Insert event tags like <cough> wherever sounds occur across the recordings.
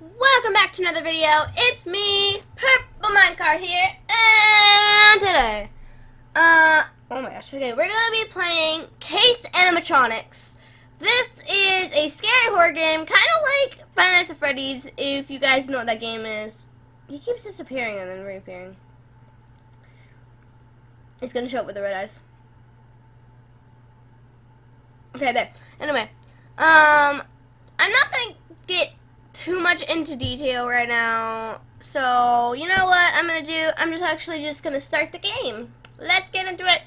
Welcome back to another video. It's me, Purple MineKAR here, and today, uh, oh my gosh, okay, we're gonna be playing Case Animatronics. This is a scary horror game, kind of like Five Nights at Freddy's, if you guys know what that game is. He keeps disappearing and then reappearing. It's gonna show up with the red eyes. Okay, there. Anyway, um, I'm not gonna get too much into detail right now. So, you know what I'm gonna do? I'm just actually just gonna start the game. Let's get into it.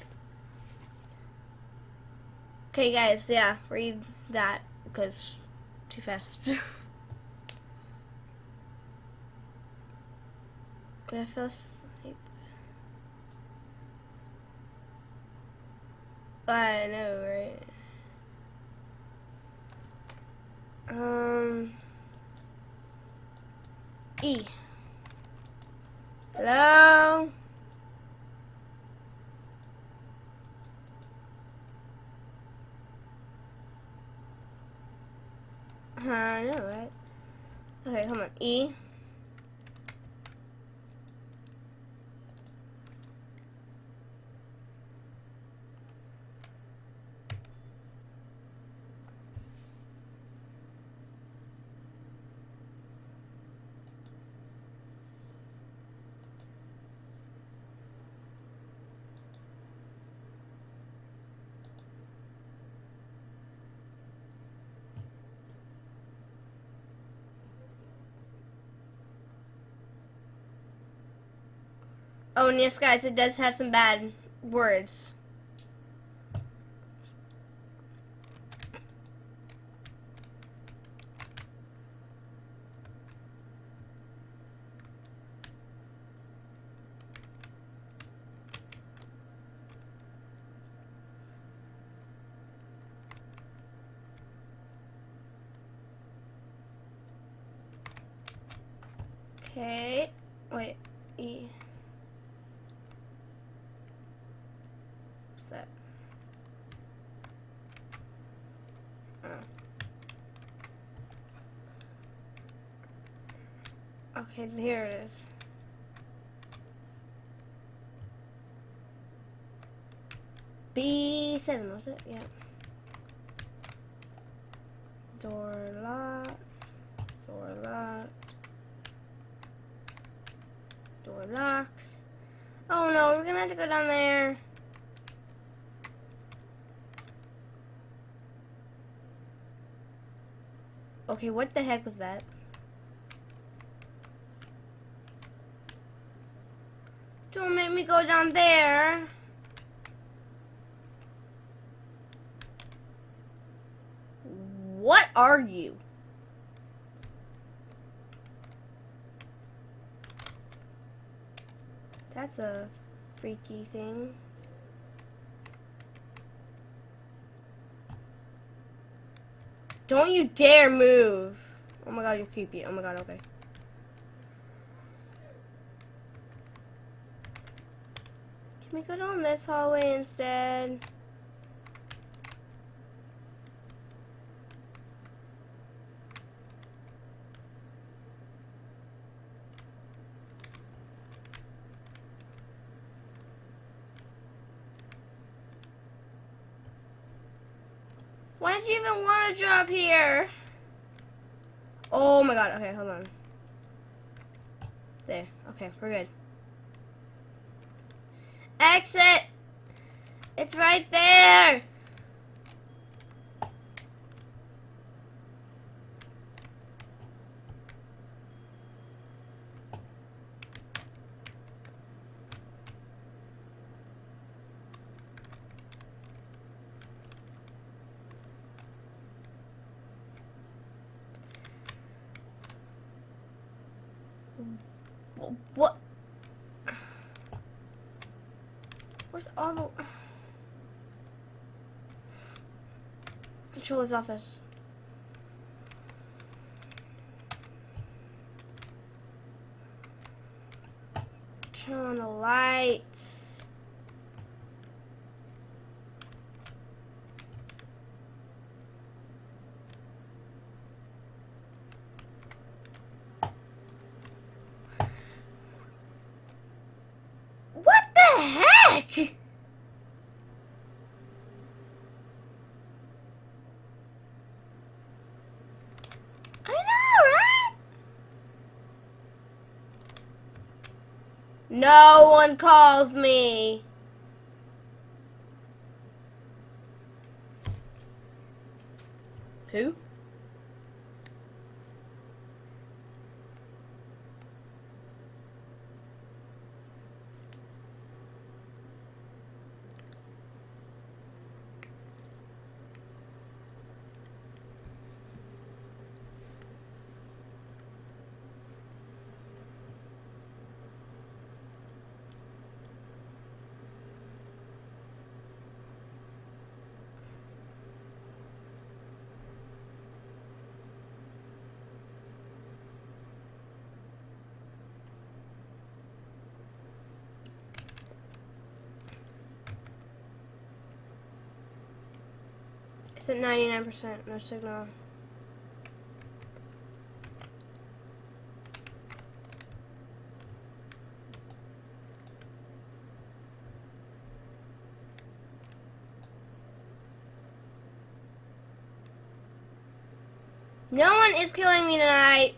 Okay, guys, yeah, read that because too fast. <laughs> I. I know, right? Um. E. Hello? I know, right? Okay, hold on. E. Oh, and yes, guys, it does have some bad words. Okay, wait, E. What's that? Oh. Okay, here it is. B7, was it? Yeah. Door locked. Door locked. Door locked. Oh no, we're gonna have to go down there. Okay, what the heck was that? Go down there. What are you? That's a freaky thing. Don't you dare move. Oh my god, you're creepy. Oh my god, okay. We go down this hallway instead? Why did you even want to drop here? Oh my god, okay, hold on. There, okay, we're good. Exit! It's right there! What? All the... Controller's office. Turn on the lights. No one calls me. Who? It's at 99%, no signal. No one is killing me tonight.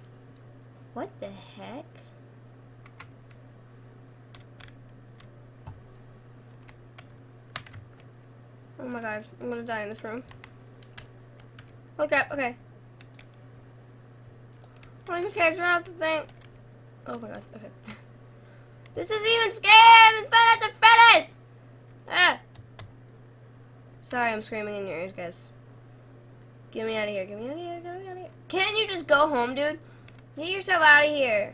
What the heck? Oh my god, I'm gonna die in this room. Okay, okay. I don't even care, turn the thing. Oh my god, okay. <laughs> This is even scary! It's to finish! Ah! Sorry, I'm screaming in your ears, guys. Get me out of here, get me out of here, get me out of here. Can't you just go home, dude? Get yourself out of here.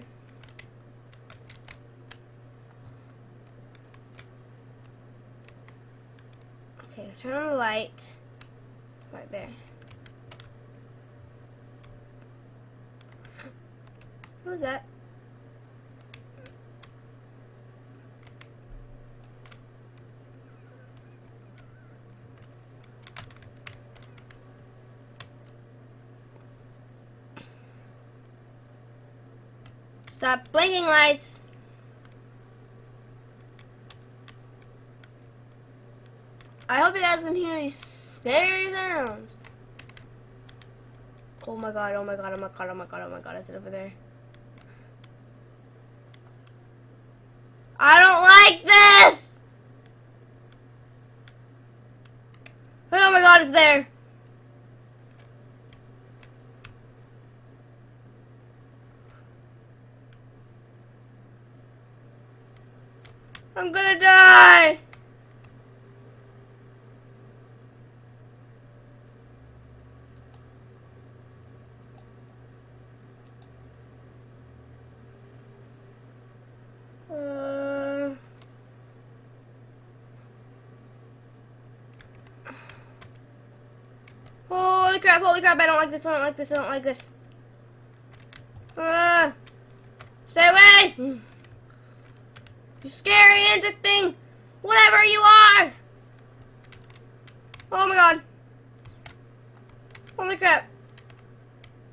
Okay, turn on the light. Right there. What was that? Stop blinking lights. I hope you guys can hear these scary sounds. Oh my god, oh my god, oh my god, oh my god, oh my god, is it over there? I don't like this! It's there. I'm gonna die! Uh, Holy crap, holy crap, I don't like this, I don't like this, I don't like this. Uh, stay away! You scary ant thing! Whatever you are! Oh my god. Holy crap.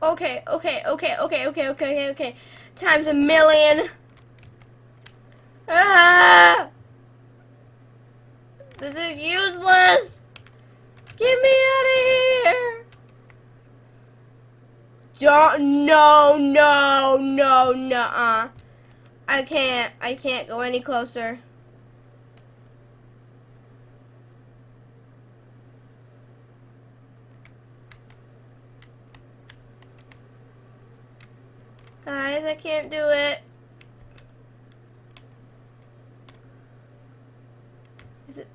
Okay, okay, okay, okay, okay, okay, okay, okay. Times a million. Ah! This is useless! Get me out of here! Don't, no, no, no, no, I can't, I can't go any closer. Guys, I can't do it. Is it?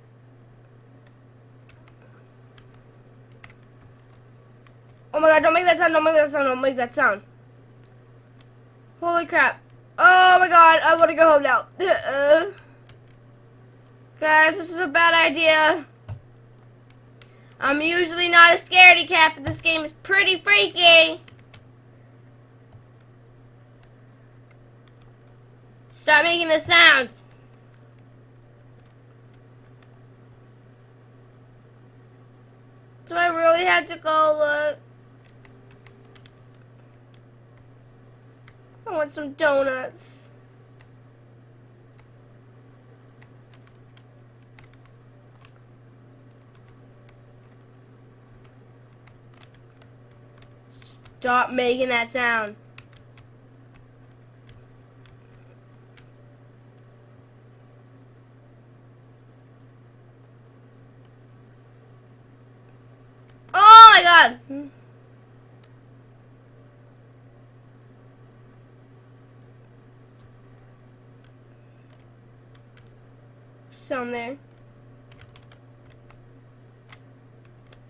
Oh my god, don't make that sound, don't make that sound, don't make that sound. Holy crap. Oh my god, I want to go home now. Uh, <laughs> guys, this is a bad idea. I'm usually not a scaredy cat, but this game is pretty freaky. Stop making the sounds. Do I really have to go look? I want some donuts. Stop making that sound. Oh my god! Some there.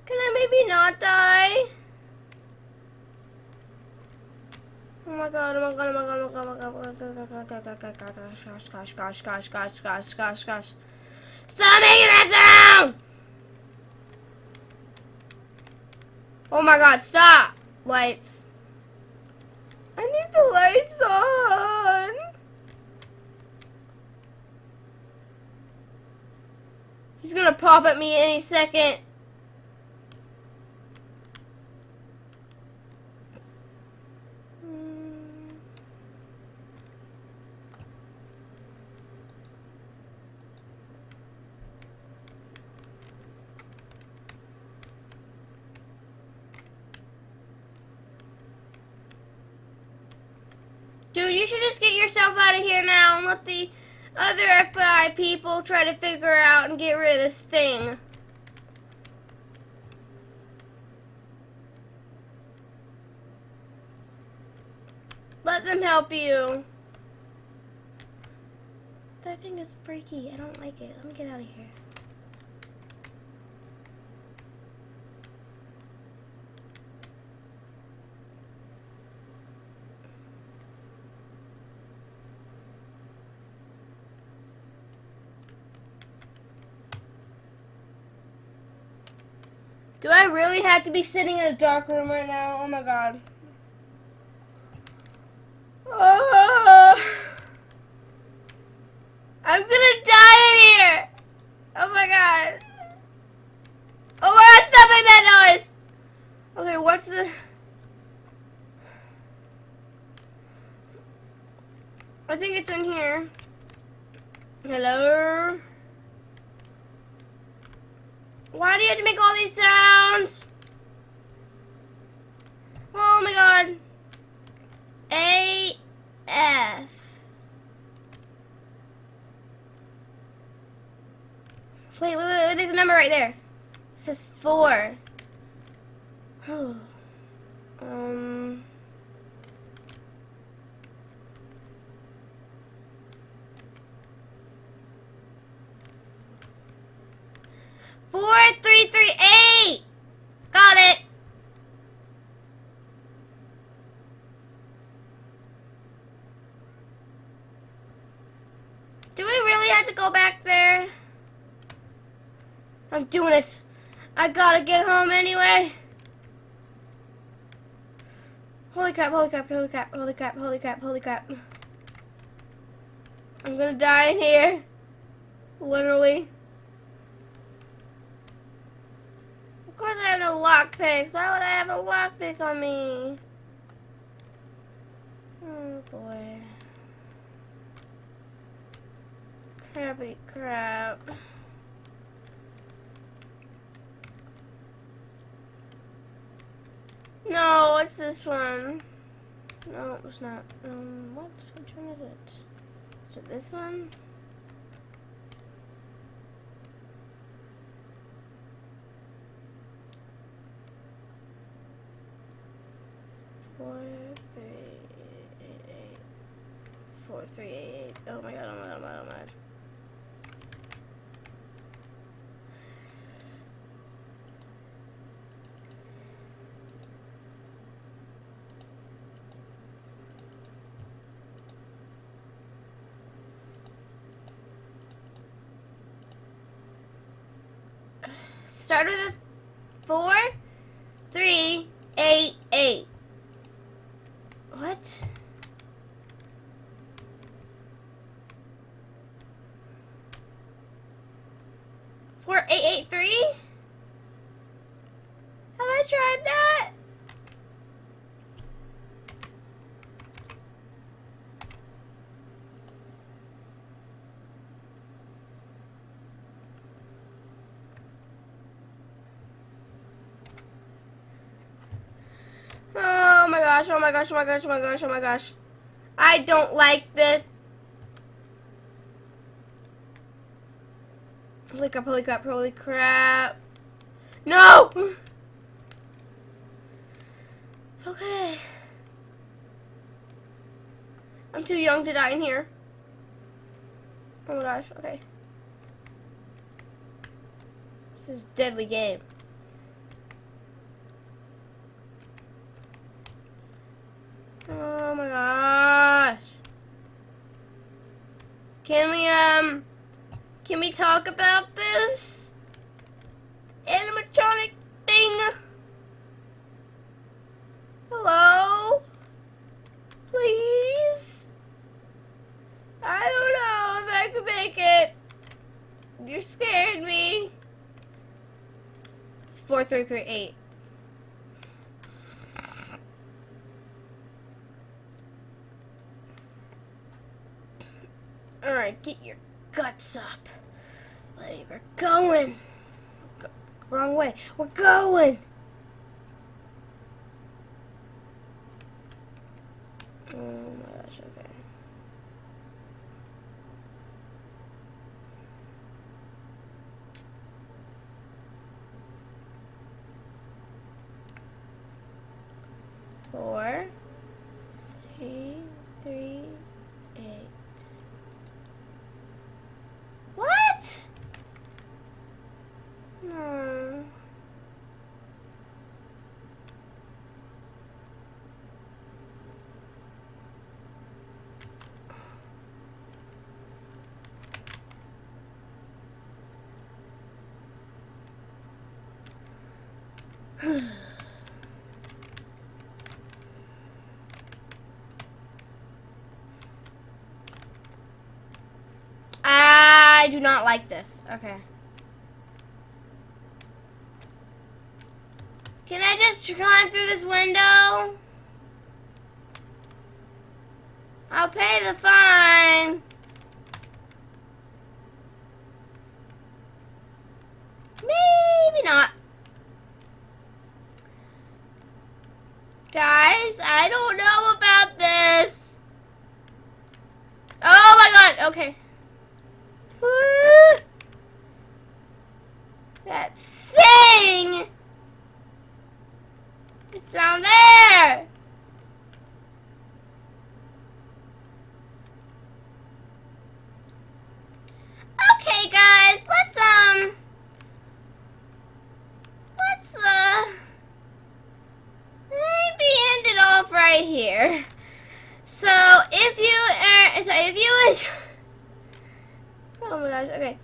Can I maybe not die? Oh my god, oh my god, oh my god, oh my god, oh my god, oh my god, oh my god, gosh, gosh, gosh, gosh, gosh, gosh, gosh, gosh. Stop making that sound! Oh my god, stop! Lights. I need the lights on. He's gonna pop at me any second. Dude, you should just get yourself out of here now and let the other FBI people try to figure out and get rid of this thing. Let them help you. That thing is freaky. I don't like it. Let me get out of here. Do I really have to be sitting in a dark room right now? Oh my god. Oh. I'm gonna die in here! Oh my god. Oh my god, stop making that noise! Okay, what's the... I think it's in here. Hello? Why do you have to make all these sounds? Oh my god. A F. Wait, wait, wait, wait, there's a number right there. It says four. <sighs> um. Four, three, three, eight. Got it. Do we really have to go back there? I'm doing it. I gotta get home anyway. Holy crap, holy crap, holy crap, holy crap, holy crap, holy crap. I'm gonna die in here. Literally. Of course I have no lockpicks. Why would I have a lockpick on me? Oh boy. Crappy crap. No, what's this one? No, it's not. Um, what? Which one is it? Is it this one? Four, three, eight, eight. Four, three, eight, eight. Oh my god, oh my god, oh my god, oh my god. Start with a four, three, eight, eight. What? Four, eight, eight, three? Have I tried that? Oh my gosh, oh my gosh, oh my gosh, oh my gosh, oh my gosh. I don't like this. Holy crap, holy crap, holy crap. No! Okay. I'm too young to die in here. Oh my gosh, okay. This is deadly game. Oh my gosh. Can we, um, can we talk about this? Animatronic thing? Hello? Please? I don't know if I can make it. You scared me. It's 4338. Alright, get your guts up. We're going. Go, wrong way. We're going. Oh my gosh, okay. Four, three, eight. What? Hmm. I do not like this. Okay. Can I just climb through this window? I'll pay the fine. Maybe not. Guys, I don't know about this. Oh my god, okay. That thing! It's down there! Okay, guys, let's, um... Let's, uh... Maybe end it off right here. So, if you, uh, so if you enjoy... Oh my gosh, okay.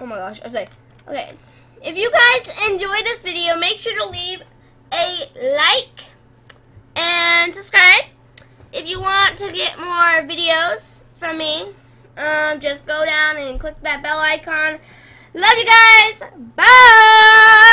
Oh my gosh, I was like, okay. If you guys enjoyed this video, make sure to leave a like and subscribe. If you want to get more videos from me, um, just go down and click that bell icon. Love you guys. Bye.